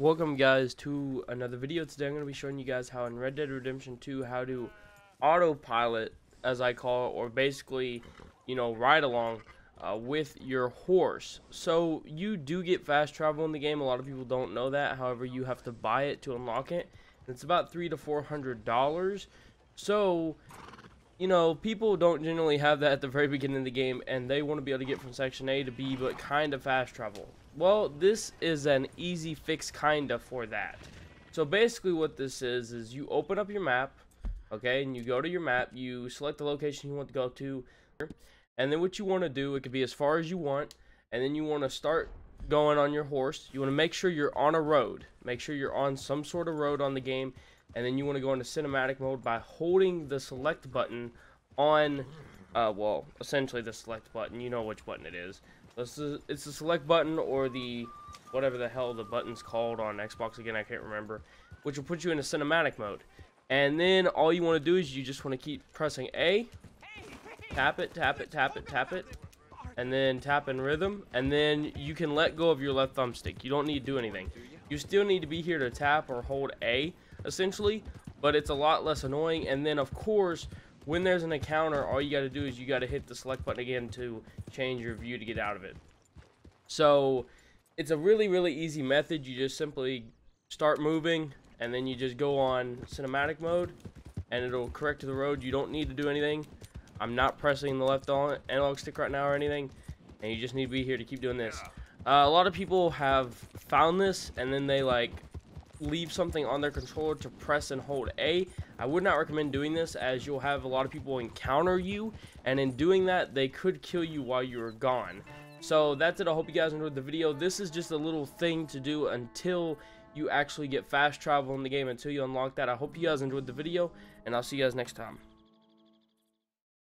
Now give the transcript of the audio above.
Welcome guys to another video. Today I'm going to be showing you guys how in Red Dead Redemption 2 how to autopilot as I call it or basically you know ride along uh, with your horse. So you do get fast travel in the game. A lot of people don't know that. However you have to buy it to unlock it. It's about three to four hundred dollars. So you know, people don't generally have that at the very beginning of the game, and they want to be able to get from section A to B, but kind of fast travel. Well, this is an easy fix kinda for that. So basically what this is, is you open up your map, okay, and you go to your map, you select the location you want to go to, and then what you want to do, it could be as far as you want, and then you want to start going on your horse. You want to make sure you're on a road. Make sure you're on some sort of road on the game, and then you want to go into cinematic mode by holding the select button on, uh, well, essentially the select button. You know which button it is. This is it's the select button or the whatever the hell the button's called on Xbox again, I can't remember, which will put you in a cinematic mode. And then all you want to do is you just want to keep pressing A, tap it, tap it, tap it, tap it, and then tap in rhythm, and then you can let go of your left thumbstick. You don't need to do anything. You still need to be here to tap or hold A, essentially, but it's a lot less annoying. And then, of course, when there's an encounter, all you got to do is you got to hit the select button again to change your view to get out of it. So it's a really, really easy method. You just simply start moving and then you just go on cinematic mode and it'll correct to the road. You don't need to do anything. I'm not pressing the left analog stick right now or anything. And you just need to be here to keep doing this. Uh, a lot of people have found this and then they like leave something on their controller to press and hold A. I would not recommend doing this as you'll have a lot of people encounter you and in doing that they could kill you while you're gone. So that's it. I hope you guys enjoyed the video. This is just a little thing to do until you actually get fast travel in the game, until you unlock that. I hope you guys enjoyed the video and I'll see you guys next time.